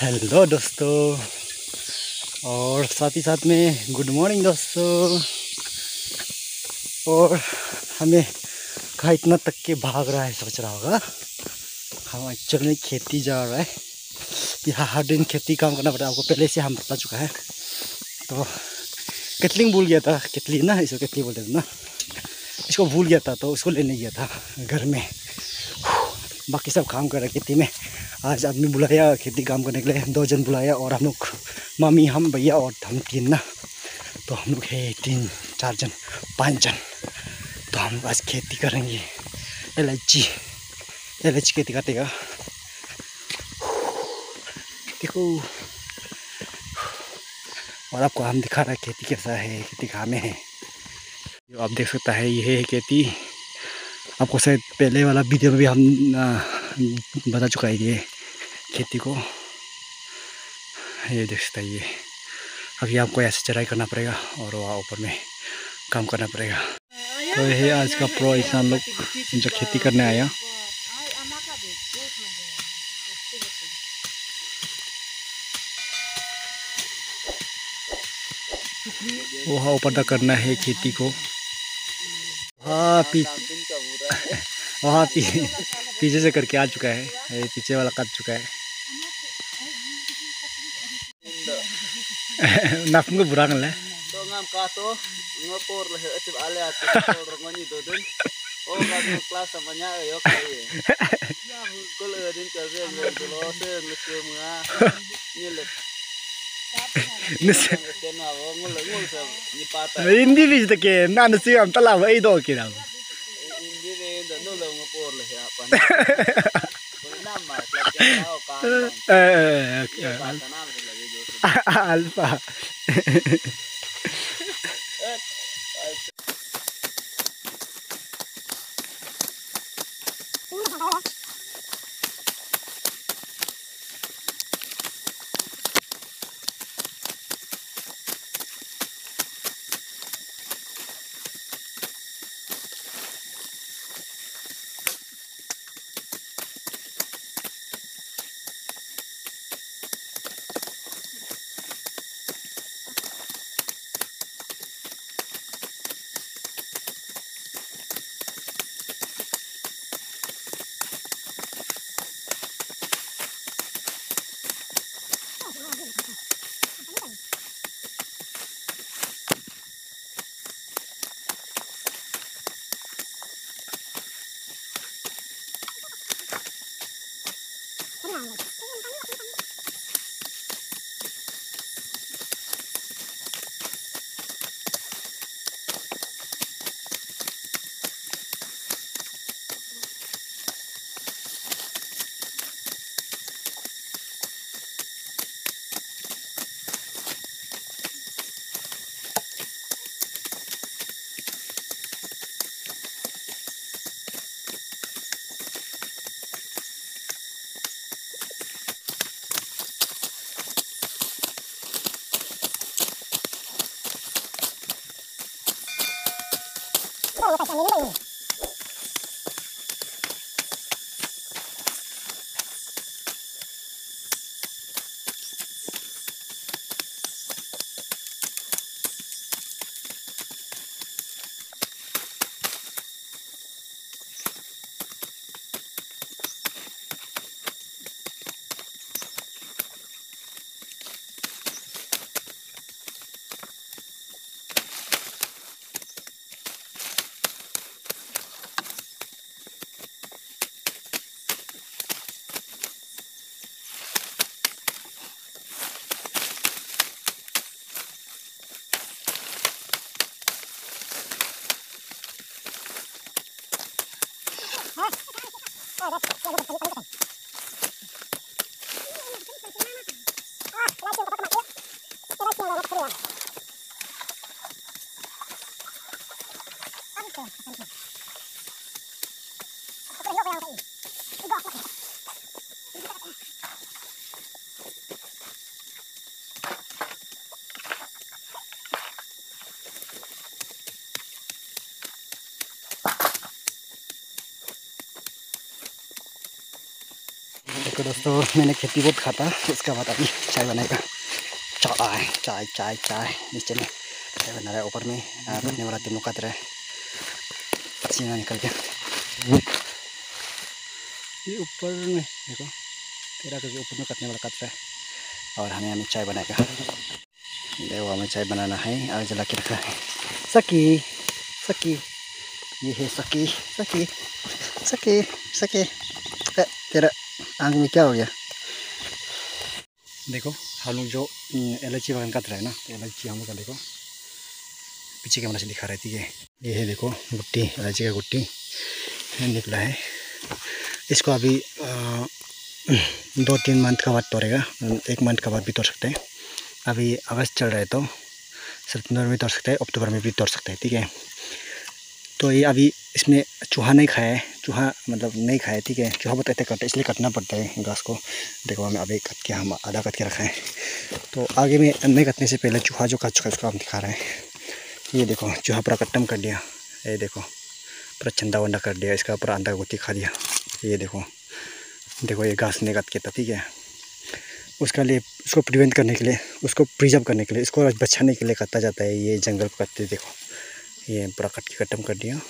Hello दोस्तों, और साथ ही साथ में गुड मॉर्निंग दोस्तों। और हमें कहा इतना तक के भाग रहा है, सोच रहा होगा। हम एक्चुअल में खेती जा रहा है। यहाँ हर दिन खेती काम करना पड़ता है, आपको पहले से हम बता चुका है। तो केटलिंग भूल गया था केटली ना, इसको केटली बोलते थे ना। इसको भूल गया था तो उसको लेने गया था घर में। बाकी सब काम कर रहा खेती में। आज आदमी बुलाया, खेती काम करने के लिए दो जन बुलाया और हम लोग मम्मी हम भैया और हम तीन ना। तो हम लोग है तीन, चार जन, पाँच जन। तो हम लोग आज खेती करेंगे। इलायची इलायची खेती काटेगा देखो। और आपको हम दिखा रहा है खेती कैसा है, खेती कहाँ में है। जो आप देख सकता है, ये है खेती। आपको शायद पहले वाला वीडियो में भी हम बता चुका है ये। खेती को ये देख सकता है ये अभी आपको ऐसे चढ़ाई करना पड़ेगा और वहाँ ऊपर में काम करना पड़ेगा तो ये आज का प्रो इंसान लोग जो खेती करने आया। वहाँ ऊपर तक करना है खेती को हाँ पी वहाँ पी पीछे से करके आ चुका है। पीछे वाला कट चुका है। Nafmu burangan lah. Dongam kato ngopor lah etip ale ati orang ni dodun. Oh kato kelas sama nya yo kai. Ya kul edin kaze ngol dolose nusu mga nyelet. Indi bis tak ke, nana sih am talau, ini dok kira. Indi ni, dulu lah ngopor lah ya pan. Nama, kalau kau kan. Eh, eh, eh. alfa दोस्तों, मैंने खेती बहुत खाता उसका बाद अभी चाय बनाएगा चाय चाय चाय चाय, नीचे में चाय बना रहा है, ऊपर में रखने वाला तीनों कत रहा है। पसीना निकल गया। ये ऊपर में, देखो, तेरा के ऊपर में कटने वाला कत रहा है, और हमें हमें चाय बनाएगा देखो, हमें चाय बनाना है, आग जला के रखा है। सकी सकी, ये है सकी सकी सकी सकी तेरा आँख में क्या हो गया? देखो हम लोग जो इलायची बागान काट रहे हैं ना तो इलायची हम लोग का देखो पीछे कैमरा से दिखा रही थी ये। है देखो गुट्टी इलायची का गुट्टी निकला है। इसको अभी आ, दो तीन मंथ का बाद तोड़ेगा एक मंथ का बाद भी तोड़ सकते हैं। अभी अगस्त चल रहा है तो सितंबर में तोड़ सकते हैं अक्टूबर में भी तोड़ सकते हैं ठीक है। तो ये अभी इसमें चूहा नहीं खाया है चूहा मतलब नहीं खाया ठीक है? चूहा ऐसे कटे, इसलिए कटना पड़ता है घास को। देखो, हमें अभी कट के, हम आधा कट के रखा है। तो आगे में नहीं कटने से पहले चूहा जो कट चुका है, उसको हम दिखा रहे हैं। ये देखो, चूहा पूरा कट्टम कर दिया। ये देखो, पूरा चंदा वंदा कर दिया, इसका पूरा अंदर गोती खा दिया। ये देखो देखो, ये घास नहीं कट के था, ठीक है? उसका लिए, उसको प्रिवेंट करने के लिए, उसको प्रिजर्व करने के लिए, इसको बचाने के लिए कटा जाता है, ये जंगल को कटते देखो। ये पूरा कट के खत्म कर दिया।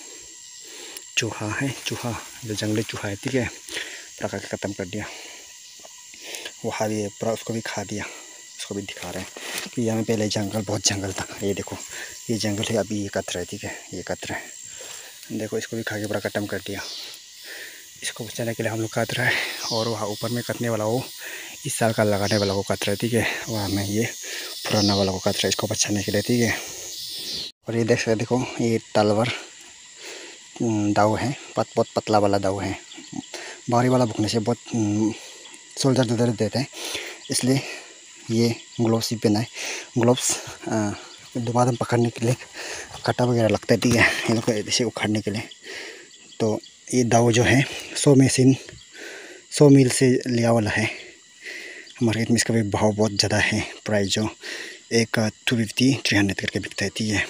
चूहा है, चूहा, जो जंगली चूहा है, ठीक है? पूरा करके ख़त्म कर दिया। वो वहाँ भी पूरा उसको भी खा दिया। उसको भी दिखा रहे हैं कि यहाँ पहले जंगल, बहुत जंगल था। ये देखो, ये जंगल है, अभी ये कतरा है, ठीक है? ये कतरा है। देखो, इसको भी खा के पूरा ख़त्म कर दिया। इसको बचाने के लिए हम लोग काट रहे हैं और वहाँ ऊपर में कटने वाला वो, इस साल का लगाने वाला को काट रहा है, ठीक है? वहाँ में ये पुराना वाला को काट रहा है, इसको बचाने के लिए, ठीक है? और ये देख सकते देखो, ये तलवर दाव है। पत, बहुत पतला वाला दाव है। बाहरी वाला भुकने से बहुत सोल्जर दर्द देते हैं। इसलिए ये ग्लोव्स ही पहना है। ग्लोव्स दोबारा पकड़ने के लिए कटा वगैरह लगता है, ठीक है? इन लोग इसे उखाड़ने के लिए। तो ये दाव जो है, सौ मशीन सौ मील से लिया वाला है। मार्केट में इसका भी भाव बहुत ज़्यादा है। प्राइस जो एक, टू फिफ्टी, थ्री हंड्रेड करके बिकता है, ठीक है?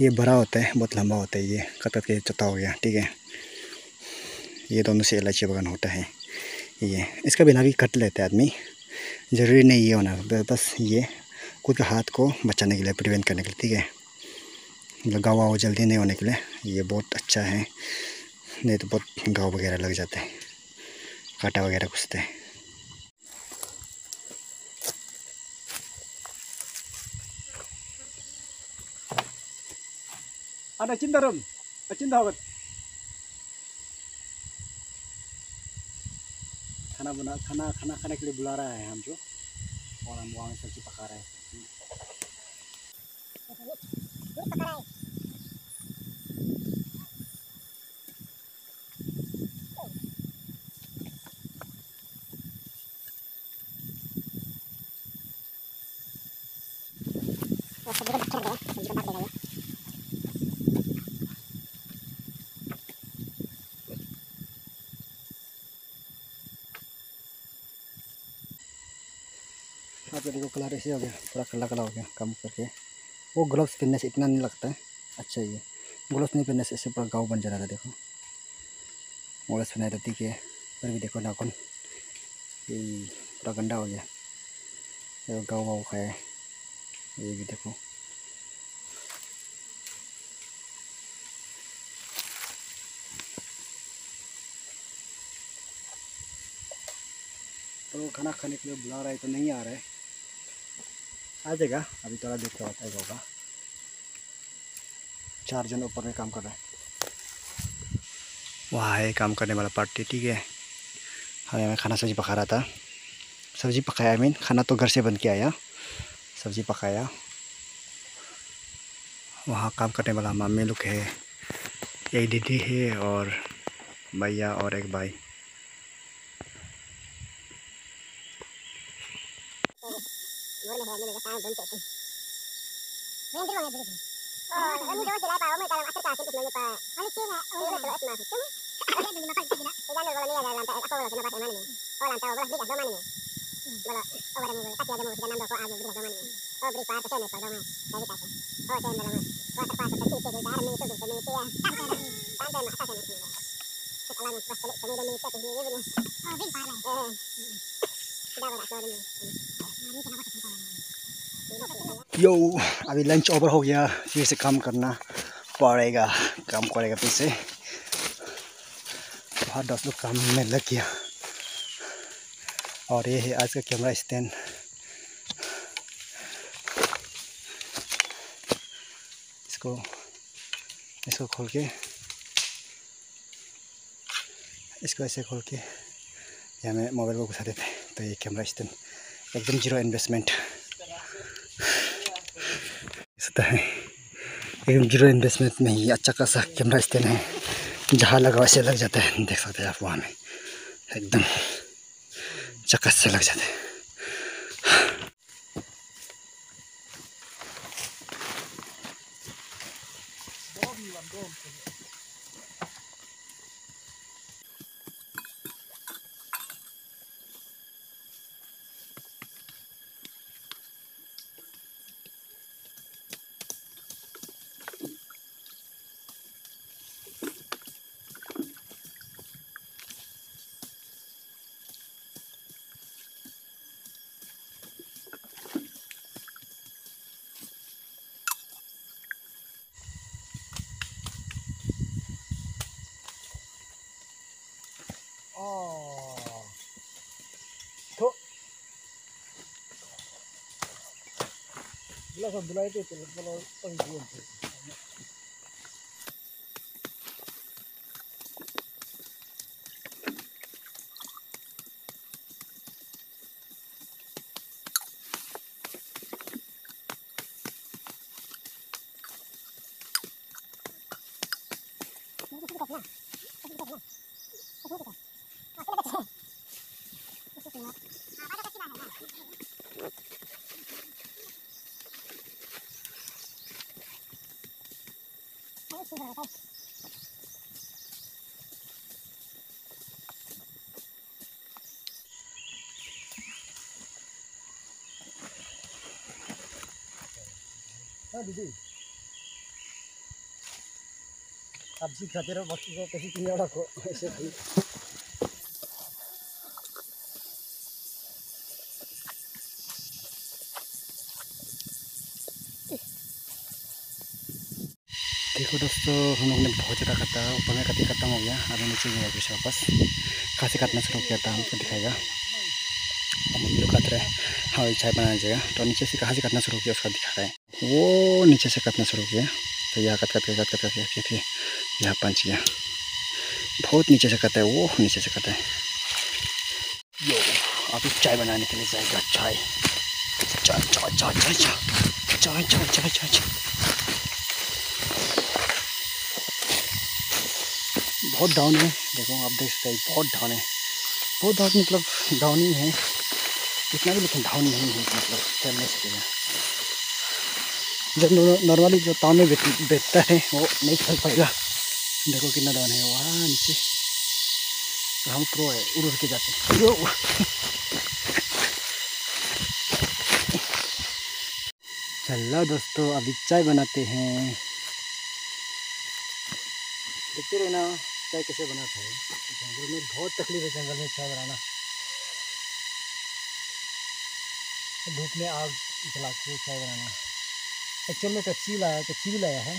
ये बड़ा होता है, बहुत लंबा होता है ये। कट के चौथा हो गया, ठीक है। ये दोनों से इलायची बगान होता है, ये। इसका बिना भी कट लेता है आदमी। ज़रूरी नहीं ये होना बस ये। खुद के हाथ को बचाने के लिए, प्रिवेंट करने के लिए, ठीक है। मतलब गाँव वाव जल्दी नहीं होने के लिए। ये बहुत अच्छा है। नहीं तो बहुत गाँव वगैरह लग जाते हैं। कांटा वगैरह घुसते हैं। Ada cinta rum cinta apa? खाना बना खाना खाना खाने के लिए बुला रहा है हम जो और हम वहाँ सब्ज़ी पका रहे हैं आप देखो कलर ऐसे हो गया, थोड़ा कला कला हो गया, कम करके। वो ग्लव्स पहनने से इतना नहीं लगता है। अच्छा ये ग्लव्स नहीं पहनने से ऐसे पूरा गाँव बन जा रहा था, देखो। ग्लव्स पहनाए रहती के, फिर भी देखो नाखून। ये पूरा गंदा हो गया। देखो गाँव वाव खाया है। ये भी देखो। तो खाना खाने के लिए बुला रहा है तो नहीं आ रहा है। आ जाएगा अभी थोड़ा देर के बाद होगा। चार जन ऊपर में काम कर रहे हैं। वहाँ है काम करने वाला पार्टी ठीक है। हमें मैं खाना सब्ज़ी पका रहा था। सब्ज़ी पकाया आई मीन खाना तो घर से बन के आया। सब्ज़ी पकाया। वहाँ काम करने वाला मम्मी लोग है, एक दीदी है और भैया और एक भाई। bantet. Oh, ini benar. Eh, sudah berat sudah ni. Ini kenapa kita यो अभी लंच ओवर हो गया। फिर से काम करना पड़ेगा, काम करेगा फिर से। बहुत दस लोग काम में लग गया। और ये है आज का कैमरा स्टैंड इसको इसको खोल के, इसको ऐसे खोल के यहाँ में मोबाइल को घुसा देते तो ये कैमरा स्टैंड एकदम ज़ीरो इन्वेस्टमेंट होता है। एकदम ज़ीरो इन्वेस्टमेंट में ही अच्छा खासा कैमरा स्टैंड है। जहाँ लगा वैसे लग जाता है। देख सकते हैं आप वहाँ में। एकदम चक्कर से लग जाते हैं। ఇట్లా సబ్బులు అయితే తెలుగు పని చేయండి দিদি सब्जी खातिर बस्ती बेसी तिनवटा देखो दोस्तों हम लोग ने बहुत ज़्यादा काटा ऊपर में काटी खत्म हो गया अभी नीचे गया फिर से वापस कहाँ से काटना शुरू किया था हमको दिखाएगा हम लोग काट रहे हैं हाँ चाय बनाना जाएगा तो नीचे से कहाँ से काटना शुरू किया उसका दिखा रहे हैं वो नीचे से काटना शुरू किया तो यहाँ cut cut cut cut cut फिर यहाँ पंच गया बहुत नीचे से कटा है वो नीचे से कटा है यो अभी चाय बनाने के लिए जाएगा चाय चाय चाय चाय चाय चाय चाय चाय चाय चाय चाय बहुत डाउन है। देखो, आप देख सकते हैं, बहुत डाउन है। बहुत डाउन मतलब डाउन ही है। इतना भी लेकिन डाउन नहीं है मतलब चल नहीं सकेगा। जब नॉर्मली जो टाउन में बैठता है, वो नहीं चल पाएगा। देखो कितना डाउन है। वहाँ, नीचे। तो हम प्रो है उड़ उड़ के जाते हैं। चलो दोस्तों, अभी चाय बनाते हैं। देखते रहना। चाय कैसे बना था जंगल में बहुत तकलीफ़ है जंगल में चाय बनाना। धूप में आग जला के चाय बनाना। एक्चुअल में पेप्सी लाया पेप्सी भी लाया है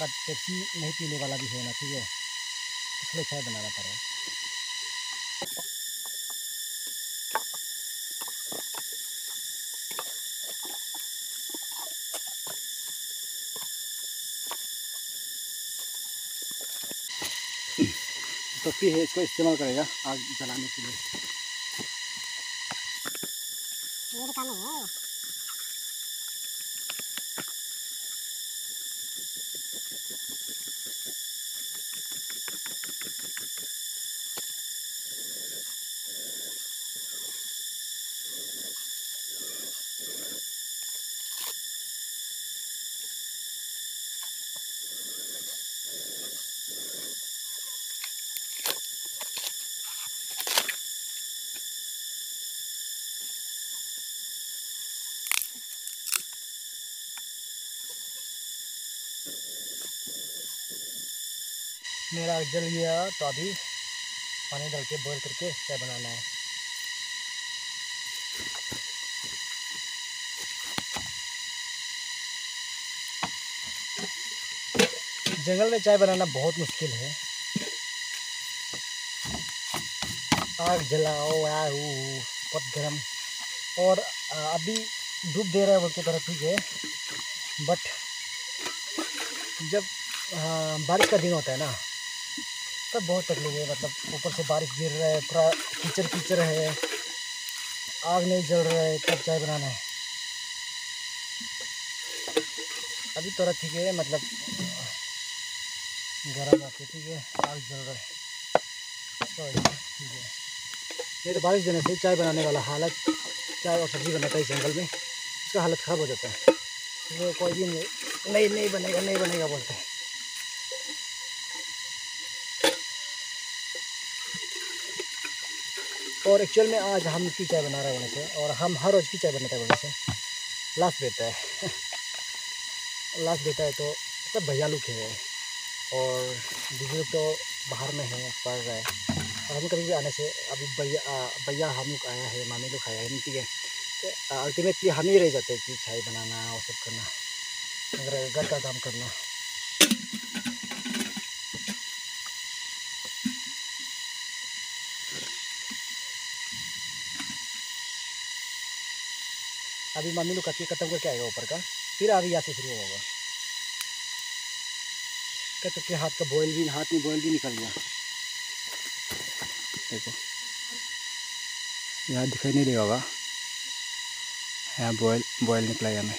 बट पेप्सी नहीं पीने वाला भी है ना, ठीक है? इसलिए चाय बनाना पड़ा। फिर है इसको इस्तेमाल करेगा आग जलाने के लिए। मेरे जल गया तो अभी पानी डाल के बॉईल करके चाय बनाना है। जंगल में चाय बनाना बहुत मुश्किल है। आग जलाओ बहुत गर्म। और अभी धूप दे रहा है की तरह ठीक है बट जब बारिश का दिन होता है ना तब बहुत तकलीफ़ है मतलब ऊपर से बारिश गिर रहा है, थोड़ा कीचड़ कीचड़ है, आग नहीं जल रहा है, तब चाय बनाना है। अभी थोड़ा ठीक है मतलब गर्म है ठीक है, आग जल रहा है। ठीक है। नहीं तो बारिश देने से चाय बनाने वाला हालत, चाय और सब्ज़ी बनाता है जंगल में उसका हालत ख़राब हो जाता है। वो कोई भी नहीं नहीं नहीं बनेगा नहीं बनेगा बोलते हैं। और एक्चुअल में आज हम की चाय बना रहे हैं से और हम हर रोज़ की चाय बनाते हैं वहीं से लास्ट देता है। लास्ट देता है तो सब भैया लोग है और लोग तो बाहर में है, पढ़ रहा है। और हम कभी भी आने से, अभी भैया भैया हम लोग आया है, मामी लोग आया है, ठीक है? तो अल्टीमेटली हम ही रह जाते हैं कि चाय बनाना और सब करना। घर का काम करना। अभी मम्मी लोग कटके खत्म करके आएगा ऊपर का। फिर अभी यहाँ से शुरू होगा। कहते कि हाथ का बॉयल भी हाथ में बॉयल भी निकल गया। देखो। यहाँ दिखाई नहीं देगा होगा। यहाँ बॉयल बॉयल निकला यहाँ में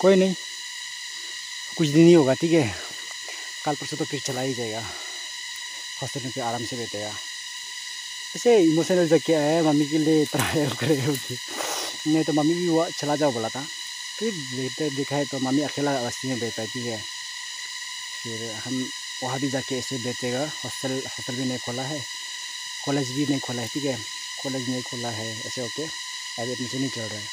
कोई नहीं। कुछ दिन ही होगा, ठीक है। कल परसों तो फिर चला ही जाएगा। हॉस्टल में फिर आराम से बैठेगा। ऐसे इमोशनल जग क्या है, मम्मी के लिए इतना हेल्प करे नहीं तो मम्मी भी वो चला जाओ बोला था। फिर देखते देखा है तो मम्मी अकेला बस्ती में बैठा ठीक है। फिर हम वहाँ भी जाके ऐसे बैठेगा। हॉस्टल हॉस्टल भी नहीं खोला है। कॉलेज भी नहीं खोला है, ठीक है? कॉलेज नहीं खोला है, ऐसे ओके अभी एडमिशन नहीं चल रहा है।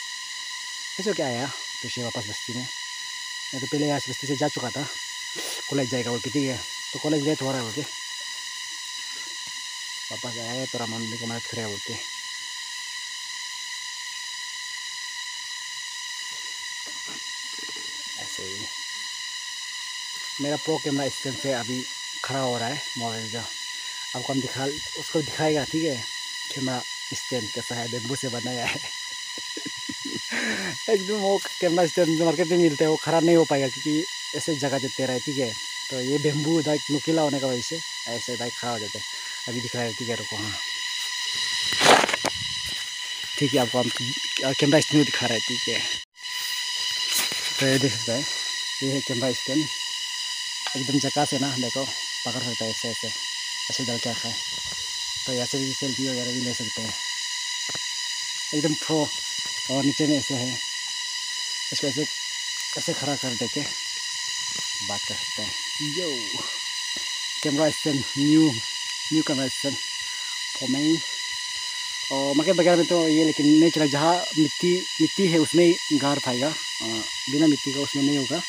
ऐसे ओके आया से वापस बस्ती में। मैं तो पहले यहाँ बस्ती से जा चुका था। कॉलेज जाएगा बोल ठीक है? तो कॉलेज लेट हो रहा है वापस आया है तो मम्मी को मदद करे बोल मेरा प्रो कैमरा स्टैंड से अभी खड़ा हो रहा है, मोबाइल जो। आपको हम दिखा, उसको दिखाएगा, ठीक है? कैमरा स्टैंड कैसा है? बेम्बू से बनाया है। एकदम वो कैमरा स्टैंड जो मार्केट में मिलता है, वो खराब नहीं हो पाएगा, क्योंकि ऐसे जगह देते रहे, ठीक है? तो ये बेम्बू दाइक नुकीला होने का वजह से ऐसे दाइक खड़ा हो जाता है। अभी दिख रहा है ठीक है? रुको हाँ। ठीक है, आपको हम कैमरा स्टैंड दिखा रहे हैं, ठीक है? तो ये देख सकता है, ये है कैमरा स्टैंड एकदम जगह से ना देखो पकड़ सकता है ऐसे ऐसे ऐसे डल के रखा है तो ऐसे भी सेल्फी वगैरह भी ले सकते हैं एकदम प्रो और नीचे में ऐसे है इसको ऐसे ऐसे खड़ा कर दे के बात कर सकते हैं yo camera stand new new camera stand for मैं और मकई वगैरह में तो ये लेकिन नहीं चला जहाँ मिट्टी मिट्टी है उसमें ही गार पाएगा बिना मिट्टी का उसमें नहीं होगा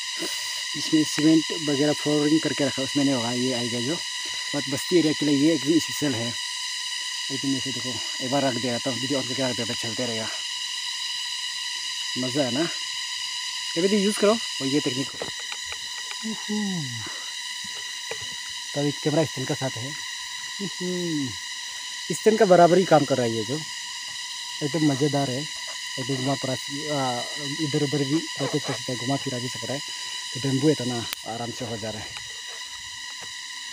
जिसमें सीमेंट वगैरह फ्लोरिंग करके रखा उसमें नहीं होगा ये आएगा जो। बट बस्ती एरिया के लिए ये एकदम स्पेशल है। एकदम ऐसे देखो एक बार रख दिया तो वीडियो ऑन करके रख दिया तो चलते रहेगा। मज़ा है ना? कभी भी यूज़ करो और ये टेक्निक तो अभी कैमरा स्टैंड का साथ है। स्टैंड का बराबर ही काम कर रहा है ये जो। एकदम मज़ेदार है। एकदम घुमा पड़ा इधर उधर भी है घुमा फिरा भी सक रहा है। तो बेम्बू है तो आराम से हो जा रहा है।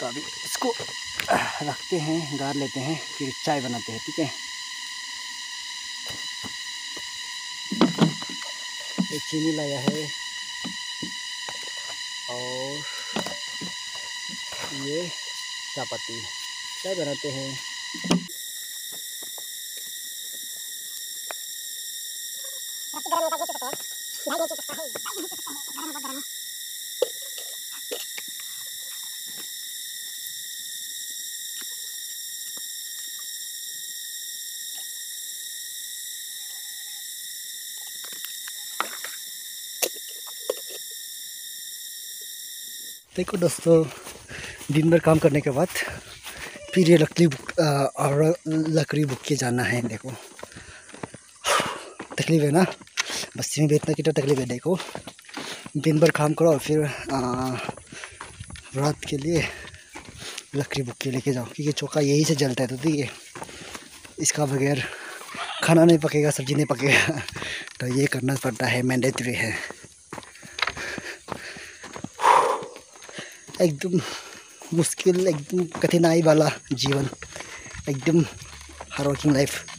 तो अभी इसको रखते हैं गार लेते हैं, फिर चाय बनाते हैं, ठीक है? एक चीनी लाया है और ये चापाती। चाय बनाते हैं। देखो दोस्तों, दिन भर काम करने के बाद फिर ये लकड़ी और लकड़ी बुक के जाना है, देखो। तकलीफ़ है ना? बस्ती में बेचना कितना तकलीफ़ है, देखो। दिन भर काम करो और फिर रात के लिए लकड़ी बुक के लेके जाओ, क्योंकि चौका यही से जलता है तो ठीक है। इसका बगैर खाना नहीं पकेगा, सब्ज़ी नहीं पकेगा। तो ये करना पड़ता है मैंडेटरी है। एकदम मुश्किल एकदम कठिनाई वाला जीवन एकदम हार्ड वर्किंग लाइफ